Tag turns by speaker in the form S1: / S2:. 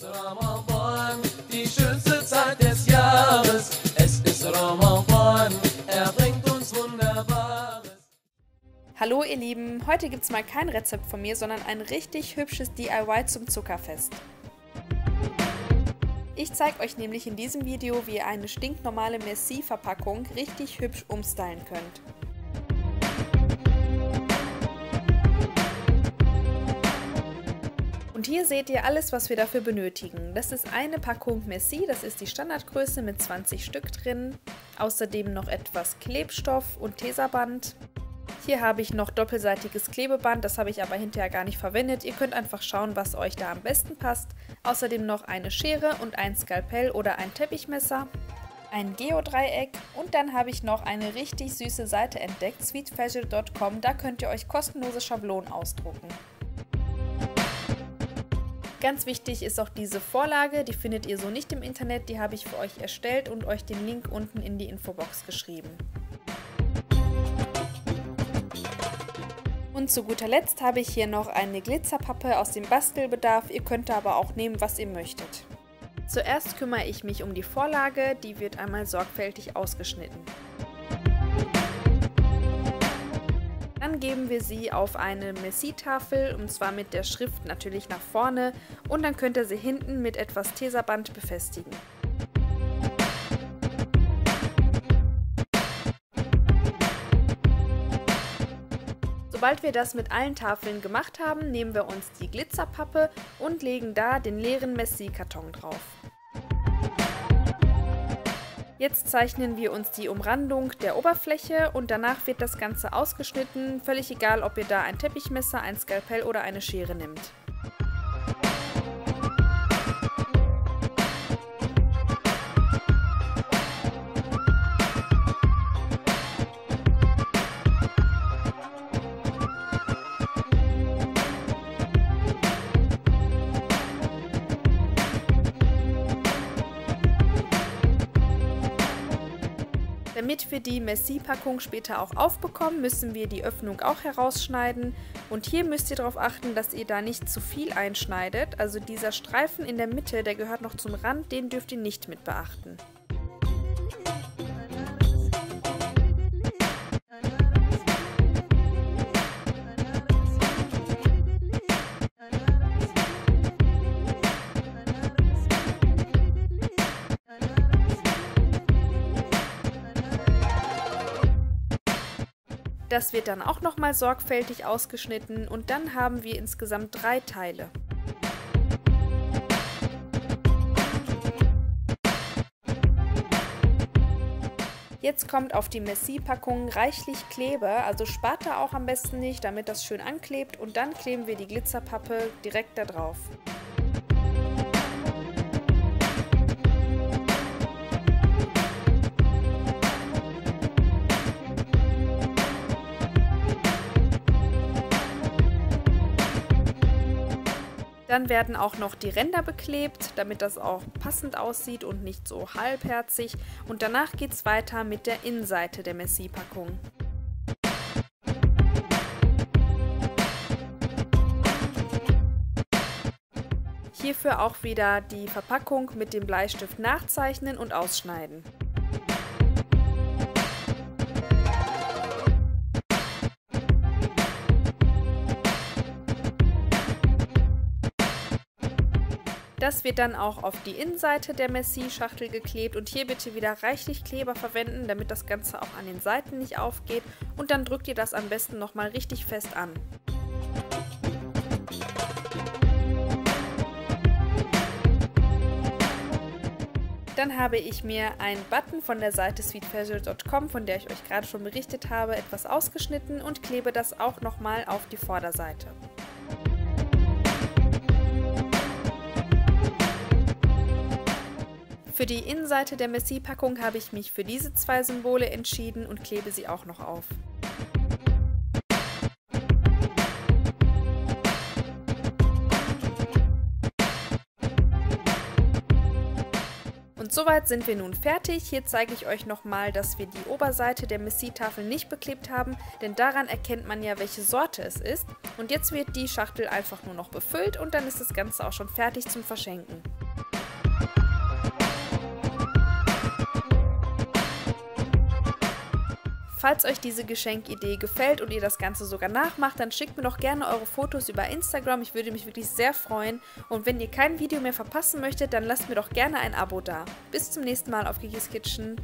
S1: ist Ramadan, die schönste Zeit des Jahres. Es ist Ramadan, er bringt uns Wunderbares.
S2: Hallo ihr Lieben, heute gibt es mal kein Rezept von mir, sondern ein richtig hübsches DIY zum Zuckerfest. Ich zeige euch nämlich in diesem Video, wie ihr eine stinknormale Merci-Verpackung richtig hübsch umstylen könnt. Und hier seht ihr alles, was wir dafür benötigen. Das ist eine Packung Merci, das ist die Standardgröße mit 20 Stück drin. Außerdem noch etwas Klebstoff und Tesaband. Hier habe ich noch doppelseitiges Klebeband, das habe ich aber hinterher gar nicht verwendet. Ihr könnt einfach schauen, was euch da am besten passt. Außerdem noch eine Schere und ein Skalpell oder ein Teppichmesser ein Geodreieck und dann habe ich noch eine richtig süße Seite entdeckt, sweetfashion.com, da könnt ihr euch kostenlose Schablonen ausdrucken. Ganz wichtig ist auch diese Vorlage, die findet ihr so nicht im Internet, die habe ich für euch erstellt und euch den Link unten in die Infobox geschrieben. Und zu guter Letzt habe ich hier noch eine Glitzerpappe aus dem Bastelbedarf, ihr könnt aber auch nehmen, was ihr möchtet. Zuerst kümmere ich mich um die Vorlage, die wird einmal sorgfältig ausgeschnitten. Geben wir sie auf eine Messi-Tafel und zwar mit der Schrift natürlich nach vorne und dann könnt ihr sie hinten mit etwas Tesaband befestigen. Sobald wir das mit allen Tafeln gemacht haben, nehmen wir uns die Glitzerpappe und legen da den leeren Messi-Karton drauf. Jetzt zeichnen wir uns die Umrandung der Oberfläche und danach wird das Ganze ausgeschnitten, völlig egal ob ihr da ein Teppichmesser, ein Skalpell oder eine Schere nimmt. Damit wir die Messi-Packung später auch aufbekommen, müssen wir die Öffnung auch herausschneiden. Und hier müsst ihr darauf achten, dass ihr da nicht zu viel einschneidet. Also dieser Streifen in der Mitte, der gehört noch zum Rand, den dürft ihr nicht mit beachten. Das wird dann auch nochmal sorgfältig ausgeschnitten und dann haben wir insgesamt drei Teile. Jetzt kommt auf die Messi-Packung reichlich Kleber, also spart da auch am besten nicht, damit das schön anklebt und dann kleben wir die Glitzerpappe direkt da drauf. Dann werden auch noch die Ränder beklebt, damit das auch passend aussieht und nicht so halbherzig. Und danach geht es weiter mit der Innenseite der Messi-Packung. Hierfür auch wieder die Verpackung mit dem Bleistift nachzeichnen und ausschneiden. Das wird dann auch auf die Innenseite der Messi-Schachtel geklebt und hier bitte wieder reichlich Kleber verwenden, damit das Ganze auch an den Seiten nicht aufgeht und dann drückt ihr das am besten nochmal richtig fest an. Dann habe ich mir einen Button von der Seite sweetpleasure.com, von der ich euch gerade schon berichtet habe, etwas ausgeschnitten und klebe das auch nochmal auf die Vorderseite. Für die Innenseite der Messi-Packung habe ich mich für diese zwei Symbole entschieden und klebe sie auch noch auf. Und soweit sind wir nun fertig. Hier zeige ich euch nochmal, dass wir die Oberseite der Messi-Tafel nicht beklebt haben, denn daran erkennt man ja, welche Sorte es ist. Und jetzt wird die Schachtel einfach nur noch befüllt und dann ist das Ganze auch schon fertig zum Verschenken. Falls euch diese Geschenkidee gefällt und ihr das Ganze sogar nachmacht, dann schickt mir doch gerne eure Fotos über Instagram. Ich würde mich wirklich sehr freuen. Und wenn ihr kein Video mehr verpassen möchtet, dann lasst mir doch gerne ein Abo da. Bis zum nächsten Mal auf Kikis Kitchen.